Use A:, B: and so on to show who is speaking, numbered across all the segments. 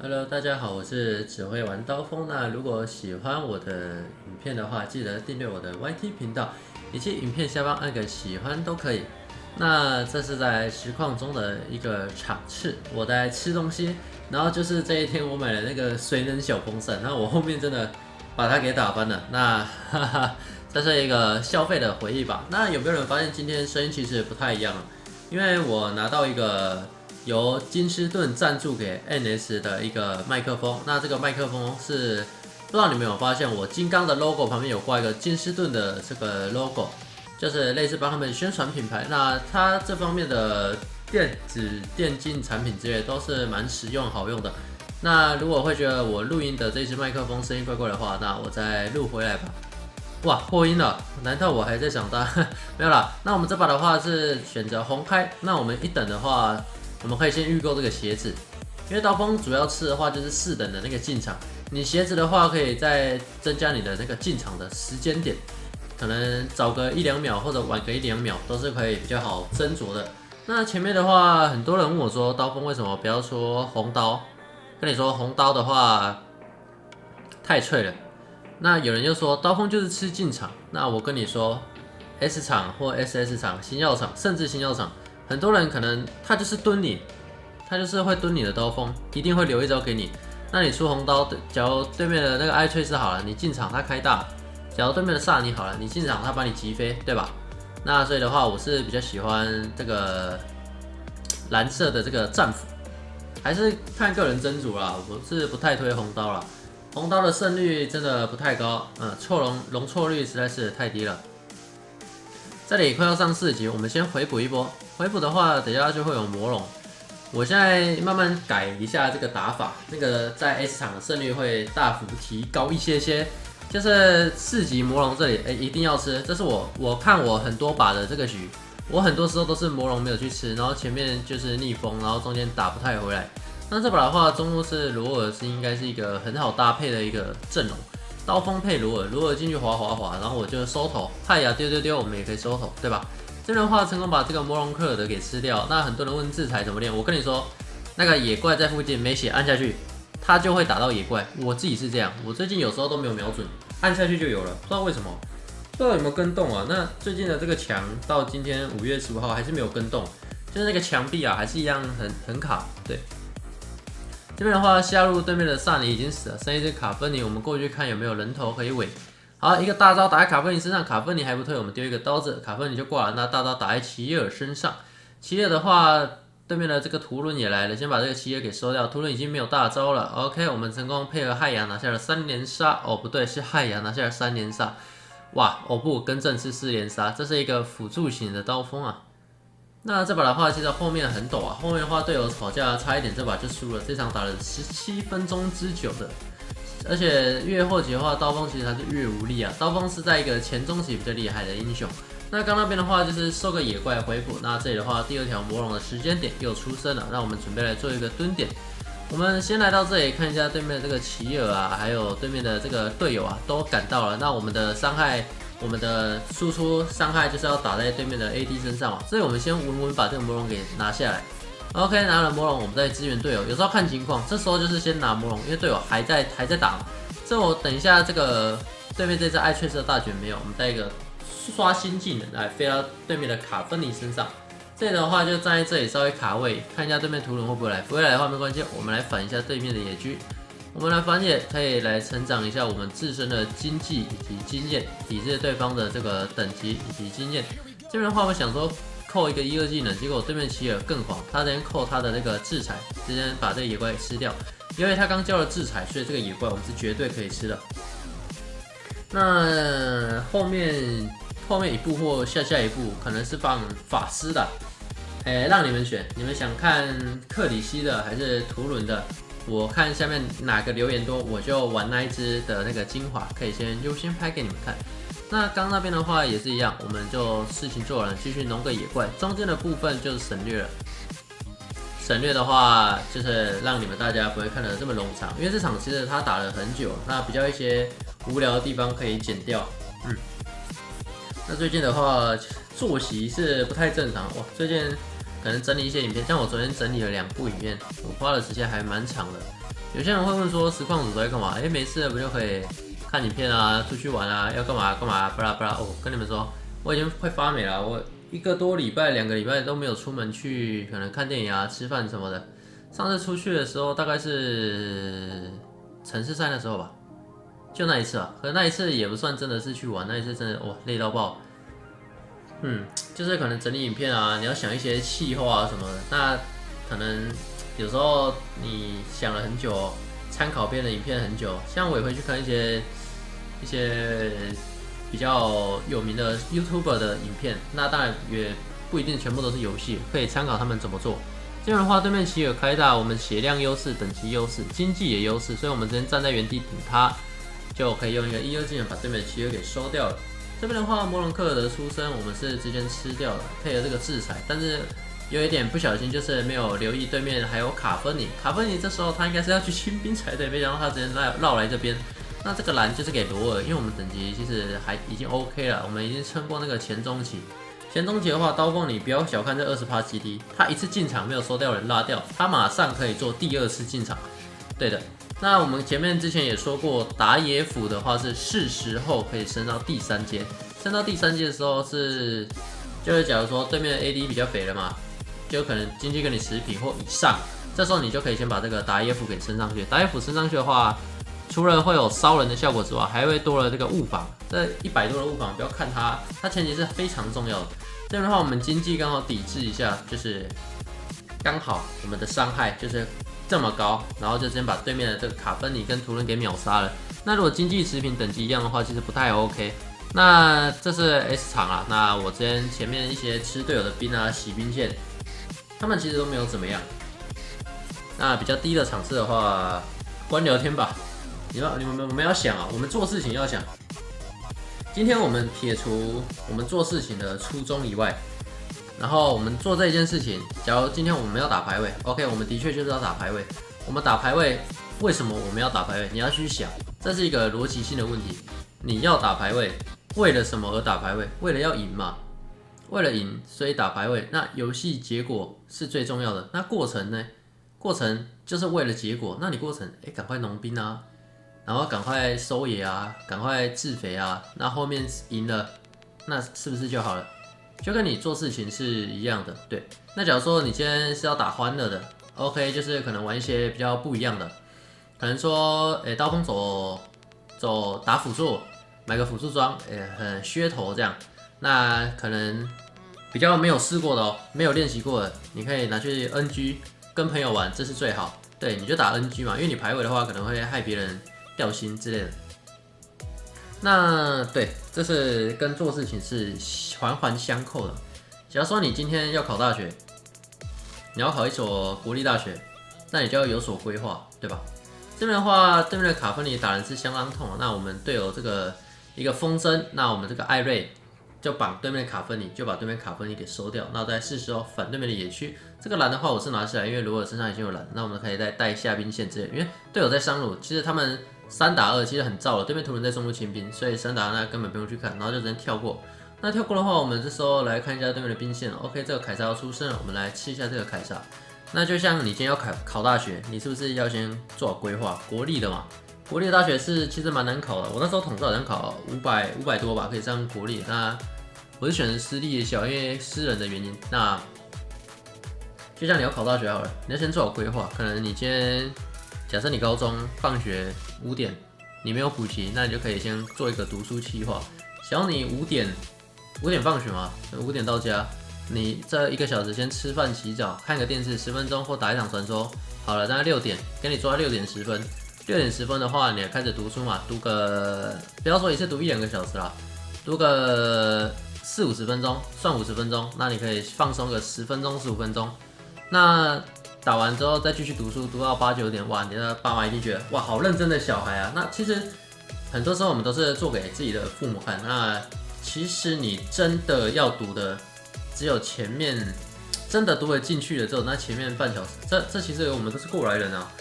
A: Hello，大家好，我是只会玩刀锋。那如果喜欢我的影片的话，记得订阅我的 YT 频道，以及影片下方按个喜欢都可以。那这是在实况中的一个场次，我在吃东西，然后就是这一天我买了那个水冷小风扇，然后我后面真的把它给打翻了。那哈哈，这是一个消费的回忆吧。那有没有人发现今天声音其实不太一样？因为我拿到一个。由金斯顿赞助给 NS 的一个麦克风，那这个麦克风是不知道你们有发现，我金刚的 logo 旁边有挂一个金斯顿的这个 logo，就是类似帮他们宣传品牌。那它这方面的电子电竞产品之类都是蛮实用好用的。那如果会觉得我录音的这支麦克风声音怪怪的话，那我再录回来吧。哇，破音了，难道我还在长大？没有啦。那我们这把的话是选择红开，那我们一等的话。我们可以先预购这个鞋子，因为刀锋主要吃的话就是四等的那个进场。你鞋子的话，可以再增加你的那个进场的时间点，可能早个一两秒或者晚个一两秒都是可以比较好斟酌的。那前面的话，很多人问我说，刀锋为什么不要说红刀？跟你说红刀的话太脆了。那有人又说刀锋就是吃进场。那我跟你说，S 厂或 SS 厂、新药厂，甚至新药厂。很多人可能他就是蹲你，他就是会蹲你的刀锋，一定会留一招给你。那你出红刀，假如对面的那个艾翠斯好了，你进场他开大；假如对面的萨尼好了，你进场他把你击飞，对吧？那所以的话，我是比较喜欢这个蓝色的这个战斧，还是看个人斟酌啦。我是不太推红刀了，红刀的胜率真的不太高，嗯，错容容错率实在是太低了。这里快要上四级，我们先回补一波。回补的话，等下就会有魔龙。我现在慢慢改一下这个打法，那个在 S 场的胜率会大幅提高一些些。就是四级魔龙这里，哎，一定要吃。这是我我看我很多把的这个局，我很多时候都是魔龙没有去吃，然后前面就是逆风，然后中间打不太回来。那这把的话，中路是罗尔是应该是一个很好搭配的一个阵容。刀锋配罗尔，罗尔进去滑滑滑，然后我就收头，太阳丢丢丢，我们也可以收头，对吧？这边的话成功把这个魔龙克尔德给吃掉。那很多人问制裁怎么练，我跟你说，那个野怪在附近没血，按下去，它就会打到野怪。我自己是这样，我最近有时候都没有瞄准，按下去就有了，不知道为什么，不知道有没有跟动啊？那最近的这个墙到今天五月十五号还是没有跟动，就是那个墙壁啊，还是一样很很卡，对。这边的话，下路对面的萨尼已经死了，剩一只卡芬尼，我们过去看有没有人头可以尾。好，一个大招打在卡芬尼身上，卡芬尼还不退，我们丢一个刀子，卡芬尼就挂了。那大招打在奇尔身上，奇尔的话，对面的这个图伦也来了，先把这个奇尔给收掉。图伦已经没有大招了。OK，我们成功配合汉阳拿下了三连杀。哦，不对，是汉阳拿下了三连杀。哇，哦不，更正是四连杀，这是一个辅助型的刀锋啊。那这把的话，其实后面很陡啊，后面的话队友吵架差一点，这把就输了。这场打了十七分钟之久的，而且越后期的话，刀锋其实还是越无力啊。刀锋是在一个前中期比较厉害的英雄。那刚那边的话就是收个野怪回补。那这里的话，第二条魔龙的时间点又出生了，那我们准备来做一个蹲点。我们先来到这里看一下对面的这个奇尔啊，还有对面的这个队友啊，都赶到了。那我们的伤害。我们的输出伤害就是要打在对面的 AD 身上嘛，所以我们先稳稳把这个魔龙给拿下来。OK，拿了魔龙，我们再支援队友。有时候看情况，这时候就是先拿魔龙，因为队友还在还在打。这我等一下这个对面这只爱翠色大卷没有，我们带一个刷新技能来飞到对面的卡芬尼身上。这里的话就站在这里稍微卡位，看一下对面图龙会不会来，不会来的话没关系，我们来反一下对面的野区。我们来反野，可以来成长一下我们自身的经济以及经验，抵制对方的这个等级以及经验。这边的话，我想说扣一个一二技能，结果对面奇尔更狂，他直接扣他的那个制裁，直接把这个野怪给吃掉。因为他刚交了制裁，所以这个野怪我们是绝对可以吃的。那后面后面一步或下下一步可能是放法师的，哎，让你们选，你们想看克里希的还是图伦的？我看下面哪个留言多，我就玩那一只的那个精华，可以先优先拍给你们看。那刚那边的话也是一样，我们就事情做完，继续弄个野怪，中间的部分就是省略了。省略的话就是让你们大家不会看得这么冗长，因为这场其实他打了很久，那比较一些无聊的地方可以剪掉。嗯，那最近的话作息是不太正常哇，最近。可能整理一些影片，像我昨天整理了两部影片，我花的时间还蛮长的。有些人会问说，实况组在干嘛？哎，没事不就可以看影片啊，出去玩啊，要干嘛干嘛，巴拉巴拉。哦，跟你们说，我已经快发霉了，我一个多礼拜、两个礼拜都没有出门去，可能看电影啊、吃饭什么的。上次出去的时候，大概是城市赛的时候吧，就那一次啊。可那一次也不算真的是去玩，那一次真的哇累到爆。嗯，就是可能整理影片啊，你要想一些气候啊什么的，那可能有时候你想了很久，参考别人的影片很久，像我也会去看一些一些比较有名的 YouTuber 的影片，那当然也不一定全部都是游戏，可以参考他们怎么做。这样的话，对面奇尔开大，我们血量优势、等级优势、经济也优势，所以我们直接站在原地顶他，就可以用一个一二技能把对面的奇尔给收掉了。这边的话，摩伦克的出生我们是直接吃掉了，配合这个制裁，但是有一点不小心，就是没有留意对面还有卡芬尼。卡芬尼这时候他应该是要去清兵才对，没想到他直接绕绕来这边。那这个蓝就是给罗尔，因为我们等级其实还已经 OK 了，我们已经撑过那个前中期。前中期的话，刀锋你不要小看这二十趴 GD，他一次进场没有收掉人拉掉，他马上可以做第二次进场。对的。那我们前面之前也说过，打野辅的话是是时候可以升到第三阶，升到第三阶的时候是，就是假如说对面的 AD 比较肥了嘛，就可能经济跟你持平或以上，这时候你就可以先把这个打野辅给升上去。打野辅升上去的话，除了会有烧人的效果之外，还会多了这个物防。这一百多的物防，不要看它，它前提是非常重要的。这样的话，我们经济刚好抵制一下，就是刚好我们的伤害就是。这么高，然后就先把对面的这个卡芬尼跟图伦给秒杀了。那如果经济持平等级一样的话，其实不太 OK。那这是 S 场啊。那我之前前面一些吃队友的兵啊，洗兵线，他们其实都没有怎么样。那比较低的场次的话，关聊天吧。你们你们我们要想啊，我们做事情要想。今天我们撇除我们做事情的初衷以外。然后我们做这件事情，假如今天我们要打排位，OK，我们的确就是要打排位。我们打排位，为什么我们要打排位？你要去想，这是一个逻辑性的问题。你要打排位，为了什么而打排位？为了要赢嘛？为了赢，所以打排位。那游戏结果是最重要的。那过程呢？过程就是为了结果。那你过程，哎，赶快农兵啊，然后赶快收野啊，赶快自肥啊。那后面赢了，那是不是就好了？就跟你做事情是一样的，对。那假如说你今天是要打欢乐的，OK，就是可能玩一些比较不一样的，可能说，诶，刀锋走走打辅助，买个辅助装，诶，很噱头这样。那可能比较没有试过的哦，没有练习过的，你可以拿去 NG 跟朋友玩，这是最好。对，你就打 NG 嘛，因为你排位的话可能会害别人掉星之类的。那对，这是跟做事情是环环相扣的。假如说你今天要考大学，你要考一所国立大学，那你就要有所规划，对吧？这边的话，对面的卡芬尼打人是相当痛。那我们队友这个一个风筝，那我们这个艾瑞就绑对面的卡芬尼，就把对面卡芬尼给收掉。那在是时候反对面的野区，这个蓝的话我是拿下来，因为如果身上已经有蓝，那我们可以再带下兵线之类。因为队友在上路，其实他们。三打二其实很燥了，对面突人在中路清兵，所以三打二那根本不用去看，然后就直接跳过。那跳过的话，我们这时候来看一下对面的兵线。OK，这个凯撒要出生了，我们来吃一下这个凯撒。那就像你今天要考考大学，你是不是要先做好规划？国立的嘛，国立的大学是其实蛮难考的。我那时候统招好像考五百五百多吧，可以上国立。那我是选择私立小，因为私人的原因。那就像你要考大学好了，你要先做好规划。可能你今天假设你高中放学。五点，你没有补习，那你就可以先做一个读书计划。想你五点，五点放学嘛，五点到家，你这一个小时先吃饭、洗澡、看个电视十分钟或打一场传说，好了，大概六点，给你抓六点十分。六点十分的话，你开始读书嘛，读个不要说一次读一两个小时啦，读个四五十分钟，算五十分钟，那你可以放松个十分钟、十五分钟，那。打完之后再继续读书，读到八九点，哇，你的爸妈一定觉得哇，好认真的小孩啊。那其实很多时候我们都是做给自己的父母看。那其实你真的要读的，只有前面真的读得进去了之后，那前面半小时，这这其实我们都是过来人啊。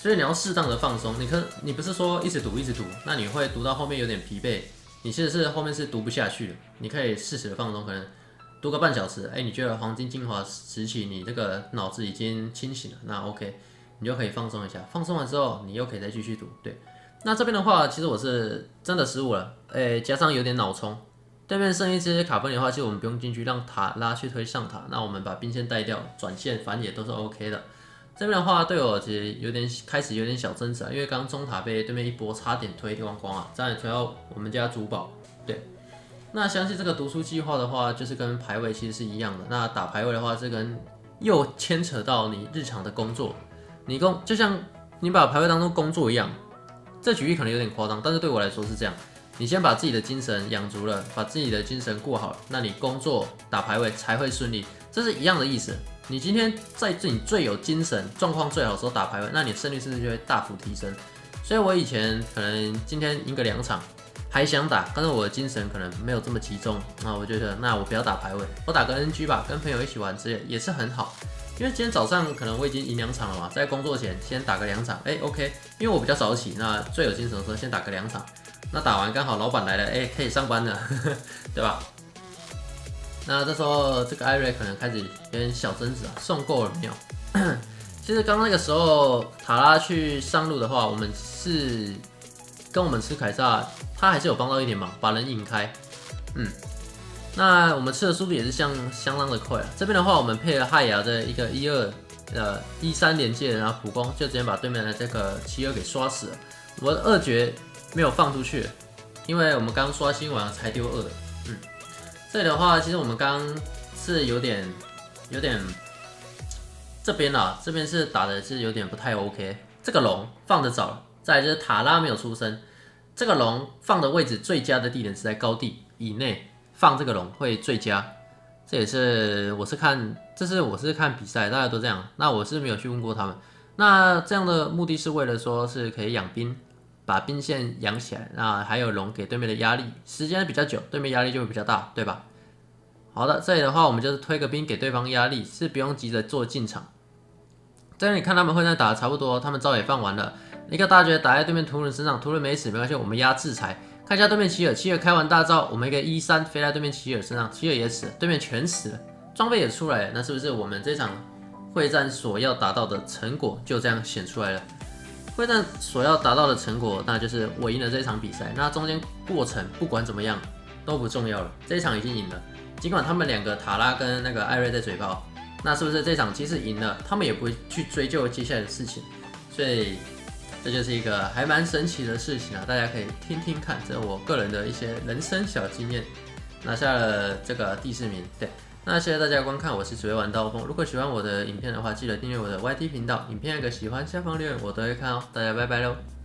A: 所以你要适当的放松。你可你不是说一直读一直读，那你会读到后面有点疲惫，你其实是后面是读不下去的。你可以适时的放松，可能。读个半小时，哎，你觉得黄金精华时期，你这个脑子已经清醒了，那 OK，你就可以放松一下，放松完之后，你又可以再继续读。对，那这边的话，其实我是真的失误了，诶，加上有点脑冲。对面剩一只卡布里的话，其实我们不用进去，让塔拉去推上塔，那我们把兵线带掉，转线反野都是 OK 的。这边的话，队友其实有点开始有点小争执啊，因为刚中塔被对面一波差点推光光啊，差点推到我们家主堡。对，那相信这个读书计划的话，就是跟排位其实是一样的。那打排位的话，这跟又牵扯到你日常的工作，你工就像你把排位当做工作一样。这举例可能有点夸张，但是对我来说是这样。你先把自己的精神养足了，把自己的精神过好，那你工作打排位才会顺利，这是一样的意思。你今天在自己最有精神、状况最好的时候打排位，那你胜率是不是就会大幅提升？所以我以前可能今天赢个两场还想打，但是我的精神可能没有这么集中，那我觉得那我不要打排位，我打个 NG 吧，跟朋友一起玩之类也是很好。因为今天早上可能我已经赢两场了嘛，在工作前先打个两场，哎，OK，因为我比较早起，那最有精神的时候先打个两场。那打完刚好老板来了，哎，可以上班了，对吧？那这时候这个艾瑞可能开始有点小争执啊，送够了没有？其实刚刚那个时候塔拉去上路的话，我们是跟我们吃凯撒，他还是有帮到一点忙，把人引开。嗯，那我们吃的速度也是相相当的快啊。这边的话，我们配了亥牙的一个一二呃一三连接，然后普攻就直接把对面的这个七二给刷死了。我的二绝。没有放出去，因为我们刚刷新完才丢二的。嗯，这里的话，其实我们刚是有点有点这边啊，这边是打的是有点不太 OK。这个龙放的早，再就是塔拉没有出生，这个龙放的位置最佳的地点是在高地以内放这个龙会最佳。这也是我是看，这是我是看比赛，大家都这样。那我是没有去问过他们。那这样的目的是为了说是可以养兵。把兵线养起来，那还有龙给对面的压力，时间比较久，对面压力就会比较大，对吧？好的，这里的话我们就是推个兵给对方压力，是不用急着做进场。这里看他们会在打的差不多，他们招也放完了，一个大绝打在对面屠人身上，屠人没死没关系，我们压制裁。看一下对面奇尔，奇尔开完大招，我们一个一三飞在对面奇尔身上，奇尔也死了，对面全死了，装备也出来了，那是不是我们这场会战所要达到的成果就这样显出来了？会战所要达到的成果，那就是我赢了这一场比赛。那中间过程不管怎么样都不重要了，这一场已经赢了。尽管他们两个塔拉跟那个艾瑞在嘴炮，那是不是这场即使赢了，他们也不会去追究接下来的事情？所以这就是一个还蛮神奇的事情啊！大家可以听听看，这是我个人的一些人生小经验。拿下了这个第四名，对。那谢谢大家观看，我是只会玩刀锋。如果喜欢我的影片的话，记得订阅我的 YT 频道。影片有个喜欢，下方留言我都会看哦。大家拜拜喽。